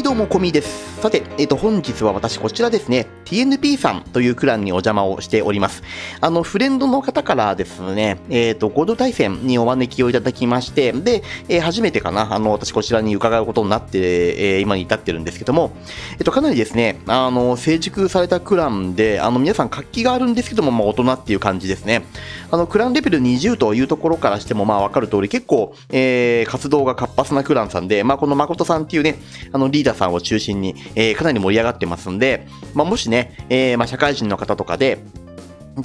はいどうも、コミです。さて、えっ、ー、と、本日は私、こちらですね、TNP さんというクランにお邪魔をしております。あの、フレンドの方からですね、えっ、ー、と、合同対戦にお招きをいただきまして、で、えー、初めてかな、あの、私、こちらに伺うことになって、えー、今に至ってるんですけども、えっ、と、かなりですね、あの、成熟されたクランで、あの、皆さん活気があるんですけども、まあ、大人っていう感じですね。あの、クランレベル20というところからしても、まあ、わかる通り、結構、えー、活動が活発なクランさんで、まあ、この誠さんっていうね、あの、リーダーさんを中心に、えー、かなり盛り上がってますんで、まあ、もしね、えー、まあ、社会人の方とかで、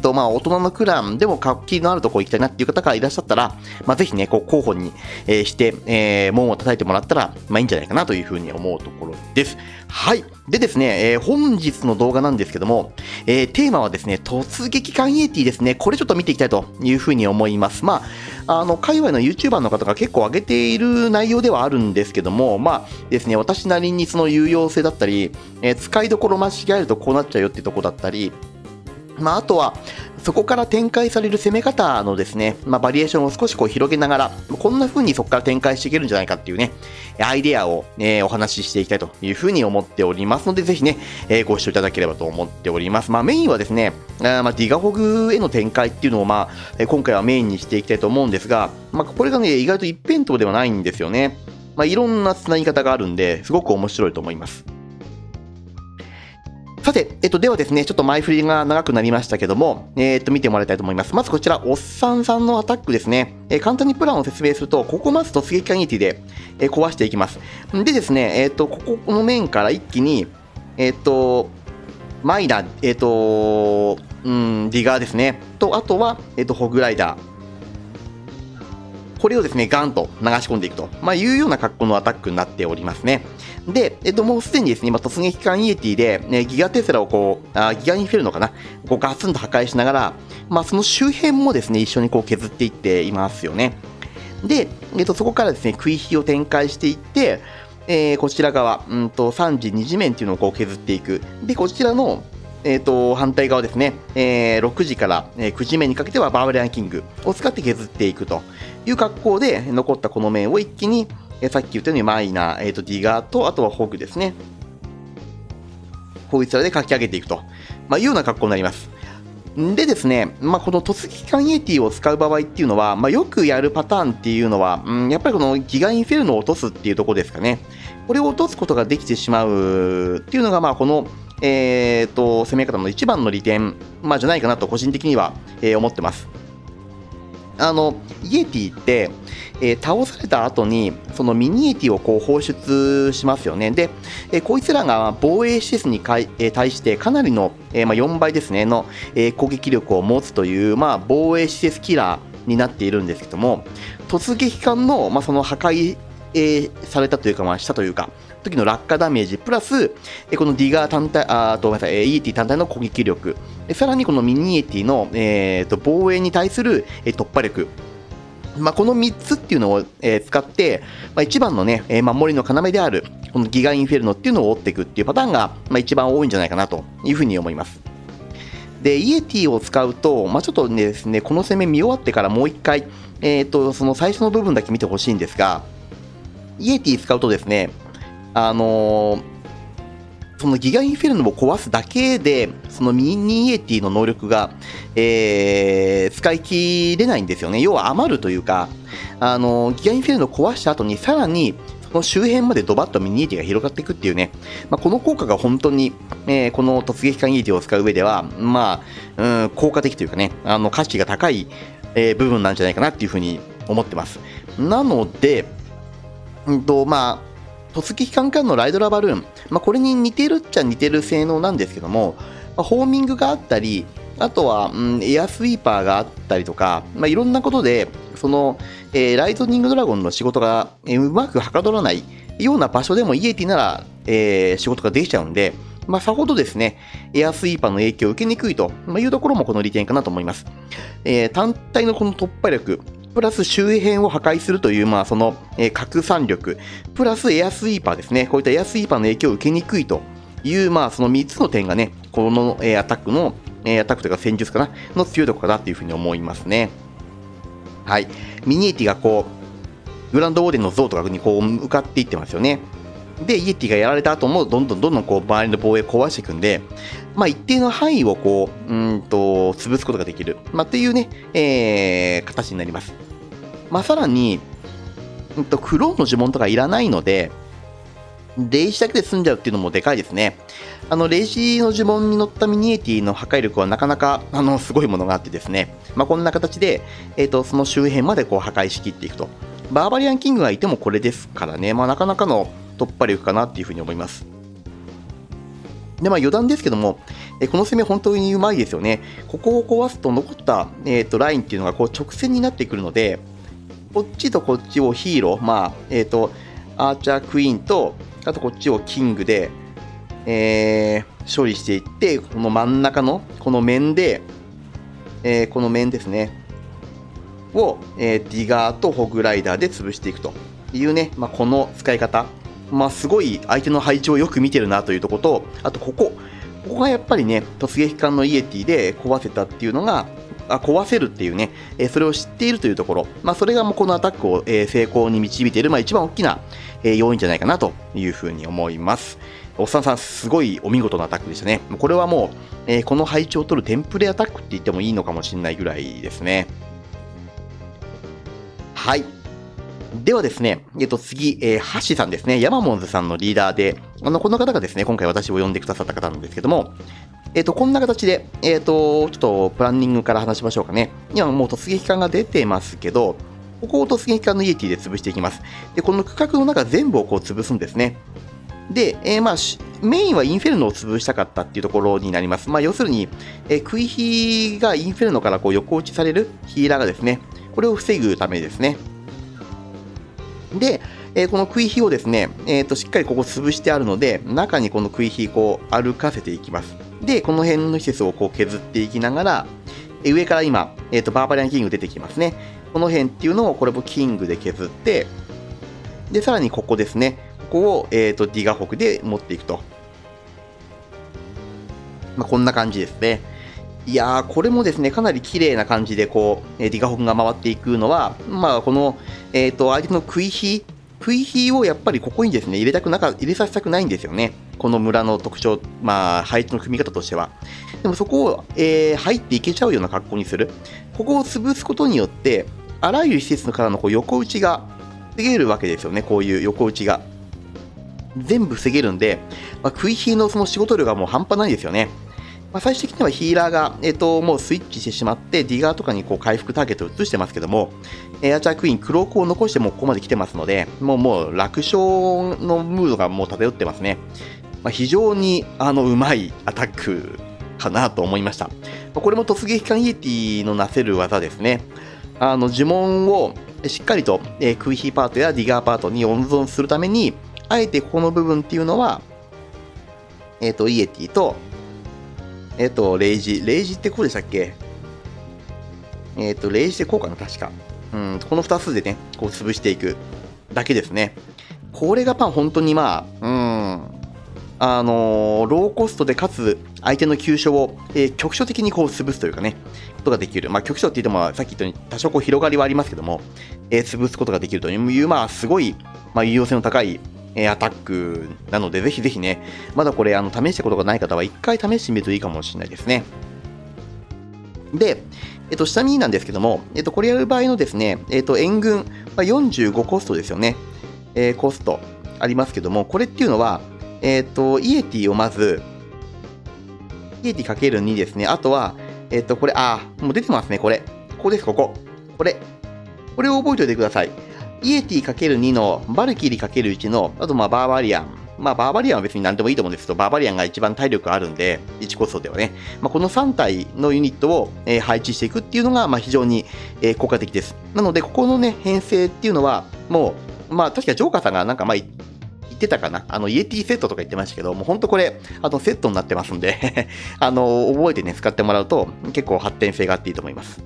とまあ、大人のクランでも活気のあるところ行きたいなっていう方がいらっしゃったら、まあ、ぜひね、こう候補に、えー、して、えー、門を叩いてもらったら、まあ、いいんじゃないかなというふうに思うところです。はい。でですね、えー、本日の動画なんですけども、えー、テーマはですね、突撃艦エイティですね。これちょっと見ていきたいというふうに思います。まあ、あの、界隈の YouTuber の方が結構上げている内容ではあるんですけども、まあですね、私なりにその有用性だったり、えー、使いどころ間違えるとこうなっちゃうよってとこだったり、まあ、あとは、そこから展開される攻め方のですね、まあ、バリエーションを少しこう広げながら、こんな風にそこから展開していけるんじゃないかっていうね、アイデアを、ね、お話ししていきたいという風に思っておりますので、ぜひね、えー、ご視聴いただければと思っております。まあ、メインはですね、あまあ、ディガホグへの展開っていうのを、まあ、今回はメインにしていきたいと思うんですが、まあ、これがね、意外と一辺倒ではないんですよね。まあ、いろんな繋ぎ方があるんで、すごく面白いと思います。さて、えっと、ではですね、ちょっと前振りが長くなりましたけども、えっと、見てもらいたいと思います。まずこちら、おっさんさんのアタックですね。えー、簡単にプランを説明すると、ここまず突撃艦ニティで、えー、壊していきます。でですね、えっと、ここの面から一気に、えっと、マイナー、えっと、うん、ディガーですね。と、あとは、えっと、ホグライダー。これをですね、ガンと流し込んでいくと、まあ、いうような格好のアタックになっておりますね。で、えっと、もうすでにですね、今、突撃艦イエティで、ね、ギガテスラをこう、あギガインフェルノかな、こうガツンと破壊しながら、まあ、その周辺もですね、一緒にこう削っていっていますよね。で、えっと、そこからですね、食い火を展開していって、えー、こちら側、うんと、3時、2時面っていうのをこう削っていく。で、こちらの、えーと、反対側ですね、えー、6時から、えー、9時目にかけてはバーバリアンキングを使って削っていくという格好で残ったこの面を一気に、えー、さっき言ったようにマイナー、えーと、ディガーとあとはホグですね。こいつらで書き上げていくと、まあ、いうような格好になります。でですね、まあ、この突撃艦イエティを使う場合っていうのは、まあ、よくやるパターンっていうのは、うん、やっぱりこのギガインフェルノを落とすっていうところですかね。これを落とすことができてしまうっていうのが、まあ、このえーと、攻め方の一番の利点、まあ、じゃないかなと個人的には、えー、思ってます。あのイエティって、えー、倒された後にそのミニエティをこう放出しますよね。で、えー、こいつらが防衛施設にかい、えー、対してかなりの、えーまあ、4倍ですねの、えー、攻撃力を持つという、まあ、防衛施設キラーになっているんですけども突撃艦の,、まあその破壊、えー、されたというか、まあ、したというか時の落下ダメージ、プラス、えこのディガー単体、あとごめんなさい、イエティ単体の攻撃力、さらにこのミニエティの、えーと、防衛に対する、え突破力、まあ、この3つっていうのを、え、使って、まあ、一番のね、え、守りの要である、このギガインフェルノっていうのを追っていくっていうパターンが、まあ、一番多いんじゃないかなというふうに思います。で、イエティを使うと、まあ、ちょっとですね、この攻め見終わってからもう一回、えっ、ー、と、その最初の部分だけ見てほしいんですが、イエティ使うとですね、あのー、そのギガインフェルノを壊すだけで、そのミニエティの能力が、えー、使い切れないんですよね。要は余るというか、あのー、ギガインフェルノを壊した後にさらに、その周辺までドバッとミニエティが広がっていくっていうね、まあ、この効果が本当に、えー、この突撃艦イエティを使う上では、まあ、うん、効果的というかね、あの価値が高い、えー、部分なんじゃないかなっていうふうに思ってます。なので、うんと、まあ、突撃艦間のライドラバルーン、まあ、これに似てるっちゃ似てる性能なんですけども、まあ、ホーミングがあったり、あとは、うん、エアスイーパーがあったりとか、まあ、いろんなことで、その、えー、ライトニングドラゴンの仕事が、えー、うまくはかどらないような場所でもイエティなら、えー、仕事ができちゃうんで、まあ、さほどですね、エアスイーパーの影響を受けにくいというところもこの利点かなと思います。えー、単体のこの突破力、プラス周辺を破壊するという、まあ、その、えー、拡散力、プラスエアスイーパーですね。こういったエアスイーパーの影響を受けにくいという、まあ、その3つの点がね、この、えー、アタックの、えー、アタックというか戦術かな、の強いところかなというふうに思いますね。はい。ミニエティがこう、グランドオーデンの像とかにこう向かっていってますよね。で、イエティがやられた後も、どんどんどんどんこう、周りの防衛を壊していくんで、まあ、一定の範囲をこう、うんと、潰すことができる。まあ、っていうね、えー、形になります。まあ、さらに、うんと、クローンの呪文とかいらないので、レイジだけで済んじゃうっていうのもでかいですね。あの、レイジの呪文に乗ったミニエティの破壊力はなかなか、あの、すごいものがあってですね。まあ、こんな形で、えっ、ー、と、その周辺までこう破壊しきっていくと。バーバリアンキングがいてもこれですからね。まあ、なかなかの突破力かなっていうふうに思います。で、まあ余談ですけども、えこの攻め本当にうまいですよね。ここを壊すと残った、えーと、ラインっていうのがこう直線になってくるので、こっちとこっちをヒーロー、まあ、えっ、ー、と、アーチャークイーンと、あとこっちをキングで、えー、処理していって、この真ん中の、この面で、えー、この面ですね、を、え、ディガーとホグライダーで潰していくというね、まあ、この使い方。まあ、すごい相手の配置をよく見てるなというところと、あとここ、ここがやっぱりね、突撃艦のイエティで壊せたっていうのが、あ壊せるっていうね、えそれを知っているというところ、まあ、それがもうこのアタックを、え成功に導いている、まあ、一番大きな、え要因じゃないかなというふうに思います。おっさんさん、すごいお見事なアタックでしたね。これはもう、えこの配置を取るテンプレアタックって言ってもいいのかもしれないぐらいですね。はい。ではですね、えっと、次、えー、ハッシーさんですね、ヤマモンズさんのリーダーで、あの、この方がですね、今回私を呼んでくださった方なんですけども、えっと、こんな形で、えっと、ちょっとプランニングから話しましょうかね。今もう突撃艦が出てますけど、ここを突撃艦のイエティで潰していきます。で、この区画の中全部をこう潰すんですね。で、えー、まあ、メインはインフェルノを潰したかったっていうところになります。まあ、要するに、えー、クイヒがインフェルノからこう横打ちされるヒーラーがですね、これを防ぐためですね。で、えー、この食い火をですね、えーと、しっかりここ潰してあるので、中にこの食い火こう歩かせていきます。で、この辺の施設をこう削っていきながら、え上から今、えーと、バーバリアンキング出てきますね。この辺っていうのをこれもキングで削って、で、さらにここですね。ここを、えーと、ディガホクで持っていくと。まあ、こんな感じですね。いやー、これもですね、かなり綺麗な感じで、こう、ディガホクが回っていくのは、まあ、この、えっ、ー、と、相手の食い火、食い火をやっぱりここにですね、入れたくなか、入れさせたくないんですよね。この村の特徴、まあ、配置の組み方としては。でもそこを、えー、入っていけちゃうような格好にする。ここを潰すことによって、あらゆる施設からのこう横打ちが防げるわけですよね、こういう横打ちが。全部防げるんで、まあ、食い火のその仕事量がもう半端ないですよね。まあ、最終的にはヒーラーが、えっ、ー、と、もうスイッチしてしまって、ディガーとかにこう回復ターゲットを移してますけども、エアチャークイーン、クロークを残してもここまで来てますので、もうもう楽勝のムードがもう漂ってますね。まあ、非常にあのうまいアタックかなと思いました。これも突撃艦イエティのなせる技ですね。あの呪文をしっかりと、えー、クイヒーパートやディガーパートに温存するために、あえてこの部分っていうのは、えっ、ー、と、イエティとえっ、と、レイジ。レイジってこうでしたっけ？えっ、と、レイジってこうかな、確か。うん、この2つでね、こう潰していくだけですね。これがパン、本当にまあ、うん、あの、ローコストでかつ相手の急所を、えー、局所的にこう潰すというかね、ことができる。まあ、局所って言っても、さっき言ったように多少こう広がりはありますけども、えー、潰すことができるという、まあ、すごい、まあ、有用性の高いえアタックなので、ぜひぜひね、まだこれ、あの、試したことがない方は、一回試してみるといいかもしれないですね。で、えっと、下見なんですけども、えっと、これやる場合のですね、えっと、援軍、まあ、45コストですよね。えー、コストありますけども、これっていうのは、えっと、イエティをまず、イエティかける2ですね。あとは、えっと、これ、あ、もう出てますね、これ。ここです、ここ。これ。これを覚えておいてください。イエティ ×2 のバルキリ ×1 の、あとまあバーバリアン。まあバーバリアンは別に何でもいいと思うんですけど、バーバリアンが一番体力あるんで、1コストではね。まあ、この3体のユニットを、えー、配置していくっていうのが、まあ非常に、えー、効果的です。なので、ここのね、編成っていうのは、もう、まあ確かジョーカーさんがなんかまあ言ってたかな？あの、イエティセットとか言ってましたけど、もう本当これ、あの、セットになってますんで あの、覚えてね、使ってもらうと結構発展性があっていいと思います。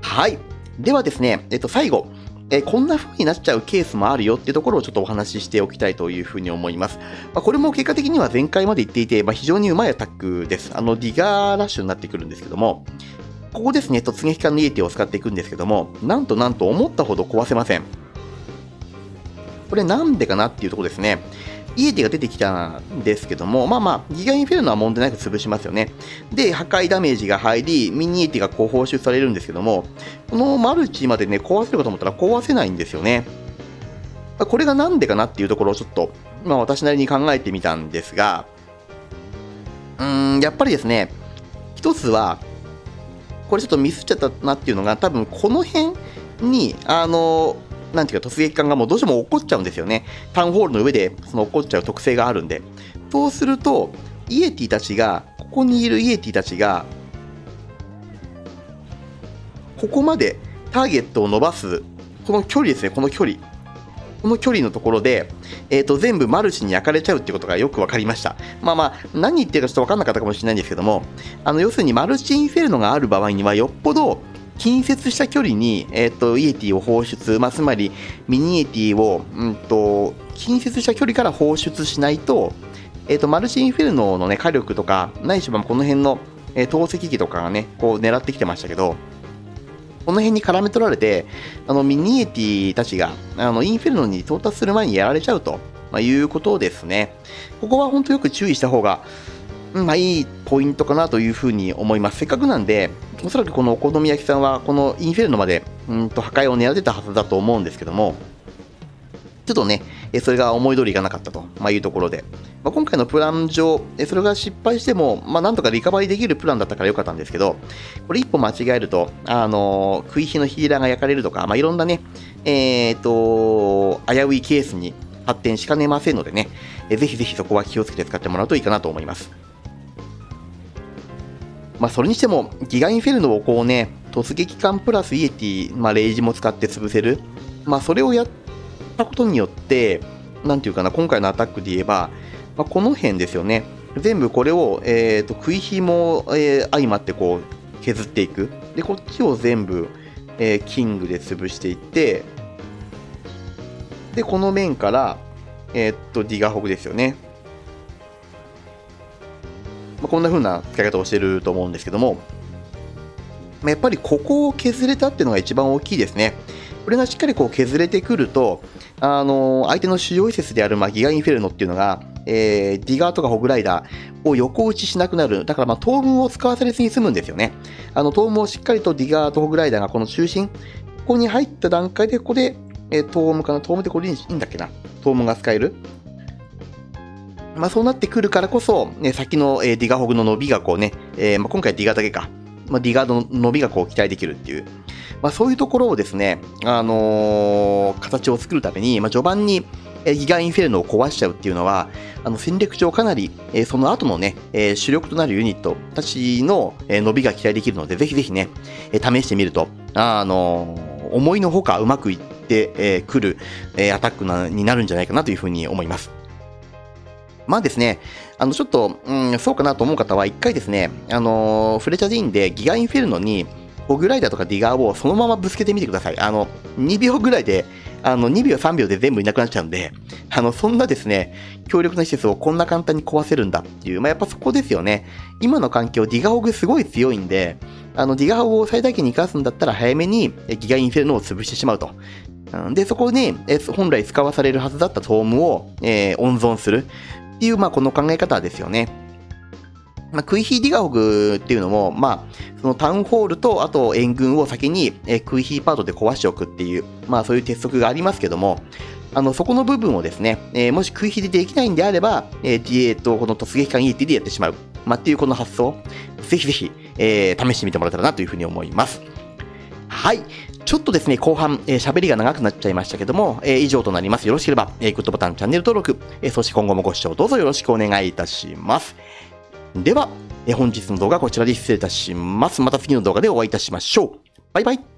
はい。ではですね、えっと、最後、えこんな風になっちゃうケースもあるよっていうところをちょっとお話ししておきたいというふうに思います。まあ、これも結果的には前回まで言っていて、まあ、非常にうまいアタックです。あの、ディガーラッシュになってくるんですけども、ここですね、突撃艦のイエティを使っていくんですけども、なんとなんと思ったほど壊せません。これなんでかなっていうところですね。イエティが出てきたんですけども、まあまあ、ギガインフェルノは問題なく潰しますよね。で、破壊ダメージが入り、ミニエティがこう報酬されるんですけども、このマルチまでね、壊せるかと思ったら壊せないんですよね。これがなんでかなっていうところをちょっと、まあ私なりに考えてみたんですが、うーん、やっぱりですね、一つは、これちょっとミスっちゃったなっていうのが、多分この辺に、あの、なんていうか突撃艦がもうどうしても起こっちゃうんですよね。タウンホールの上でその起こっちゃう特性があるんで。そうすると、イエティたちが、ここにいるイエティたちが、ここまでターゲットを伸ばす、この距離ですね、この距離。この距離のところで、えー、と全部マルチに焼かれちゃうってことがよく分かりました。まあまあ、何言ってるかちょっと分かんなかったかもしれないんですけども、あの要するにマルチインフェルノがある場合には、よっぽど近接した距離に、えーと、イエティを放出、まあ、つまりミニイエティを、うんと、近接した距離から放出しないと、えーと、マルチインフェルノの、ね、火力とか、ないしはこの辺の、えー、投石機とかがね、こう狙ってきてましたけど、この辺に絡め取られて、あのミニエティたちがあのインフェルノに到達する前にやられちゃうと、まあ、いうことですね。ここは本当よく注意した方が、まあ、いいポイントかなというふうに思います。せっかくなんで、おそらくこのお好み焼きさんは、このインフェルノまでうんと破壊を狙ってたはずだと思うんですけども、ちょっとね、それが思い通りいかなかったと、まいうところで、まあ、今回のプラン上、それが失敗しても、まあ、なんとかリカバリーできるプランだったからよかったんですけど、これ一歩間違えると、あのー、食い火のヒーラーが焼かれるとか、まあ、いろんなね、えっ、ー、と、危ういケースに発展しかねませんのでね、ぜひぜひそこは気をつけて使ってもらうといいかなと思います。まあ、それにしても、ギガインフェルノをこうね、突撃艦プラスイエティ、まあ、レイジも使って潰せる。まあ、それをやったことによって、なんていうかな、今回のアタックで言えば、まあ、この辺ですよね。全部これを、えーと、食い火も、えー、相まってこう削っていく。で、こっちを全部、えー、キングで潰していって、で、この面から、えー、っと、ディガホグですよね。まあ、こんな風な使い方をしてると思うんですけども、まあ、やっぱりここを削れたっていうのが一番大きいですね。これがしっかりこう削れてくると、あのー、相手の主要施設である、まあ、ギガインフェルノっていうのが、えー、ディガーとかホグライダーを横打ちしなくなる。だから、まあ、トームを使わされずに済むんですよね。あの、トームをしっかりとディガーとホグライダーがこの中心、ここに入った段階で、ここで、えー、トームかな？トームってこれいいんだっけな？トームが使える？まあ、そうなってくるからこそ、ね、先の、えー、ディガホグの伸びがこうね、えー、まあ、今回ディガだけか、まあ、ディガの伸びがこう期待できるっていう、まあ、そういうところをですね、あのー、形を作るために、まあ、序盤に、えギガインフェルノを壊しちゃうっていうのは、あの戦略上かなり、えー、その後のね、えー、主力となるユニットたちの、えー、伸びが期待できるので、ぜひぜひね、え、試してみると、あ、の、思いのほかうまくいって、えー、る、え、アタックなになるんじゃないかなというふうに思います。まあですね、あの、ちょっと、うん、そうかなと思う方は、一回ですね、あのー、フレチャディーンでギガインフェルノに、ホグライダーとかディガーをそのままぶつけてみてください。あの、2秒ぐらいで、あの、2秒3秒で全部いなくなっちゃうんで、あの、そんなですね、強力な施設をこんな簡単に壊せるんだっていう、まあ、やっぱそこですよね。今の環境、ディガホグすごい強いんで、あの、ディガホグを最大限に活かすんだったら早めにギガインフェルノを潰してしまうと。で、そこに、本来使わされるはずだったトームを、えー、温存する。っていう、まあ、この考え方ですよね。まあ、クイヒーディガホグっていうのも、まあ、そのタウンホールと、あと援軍を先に、えクイヒーパートで壊しておくっていう、まあ、そういう鉄則がありますけども、あの、そこの部分をですね、えー、もしクイヒでできないんであれば、えー、えー、と、この突撃艦 ET でやってしまう。まあ、っていうこの発想、ぜひぜひ、えー、試してみてもらえたらなというふうに思います。はい。ちょっとですね、後半、えー、喋りが長くなっちゃいましたけども、えー、以上となります。よろしければ、えー、グッドボタン、チャンネル登録、えー、そして今後もご視聴どうぞよろしくお願いいたします。では、えー、本日の動画はこちらで失礼いたします。また次の動画でお会いいたしましょう。バイバイ。